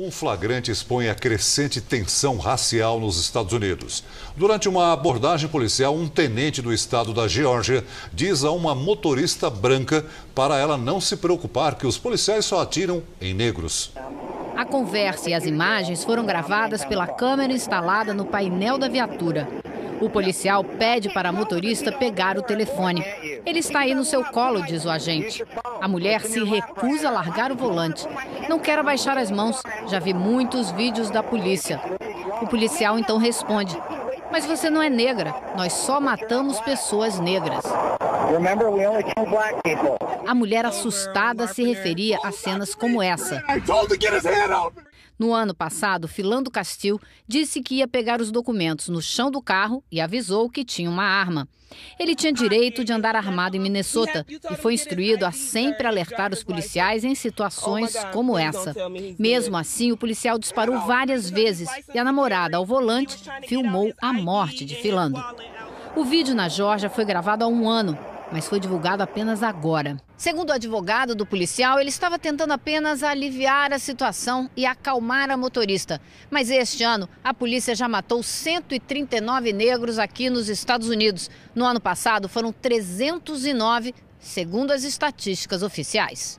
Um flagrante expõe a crescente tensão racial nos Estados Unidos. Durante uma abordagem policial, um tenente do estado da Geórgia diz a uma motorista branca para ela não se preocupar que os policiais só atiram em negros. A conversa e as imagens foram gravadas pela câmera instalada no painel da viatura. O policial pede para a motorista pegar o telefone. Ele está aí no seu colo, diz o agente. A mulher se recusa a largar o volante. Não quer abaixar as mãos. Já vi muitos vídeos da polícia. O policial então responde: Mas você não é negra. Nós só matamos pessoas negras. A mulher assustada se referia a cenas como essa. No ano passado, Filando Castil disse que ia pegar os documentos no chão do carro e avisou que tinha uma arma. Ele tinha direito de andar armado em Minnesota e foi instruído a sempre alertar os policiais em situações como essa. Mesmo assim, o policial disparou várias vezes e a namorada ao volante filmou a morte de Filando. O vídeo na Georgia foi gravado há um ano mas foi divulgado apenas agora. Segundo o advogado do policial, ele estava tentando apenas aliviar a situação e acalmar a motorista. Mas este ano, a polícia já matou 139 negros aqui nos Estados Unidos. No ano passado, foram 309, segundo as estatísticas oficiais.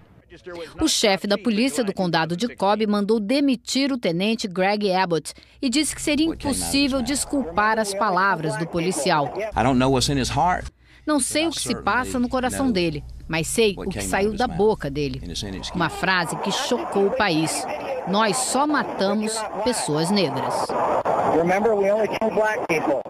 O chefe da polícia do condado de Cobb mandou demitir o tenente Greg Abbott e disse que seria impossível desculpar as palavras do policial. Não sei o que se passa no coração dele, mas sei o que saiu da boca dele. Uma frase que chocou o país. Nós só matamos pessoas negras. Remember, we only kill black people.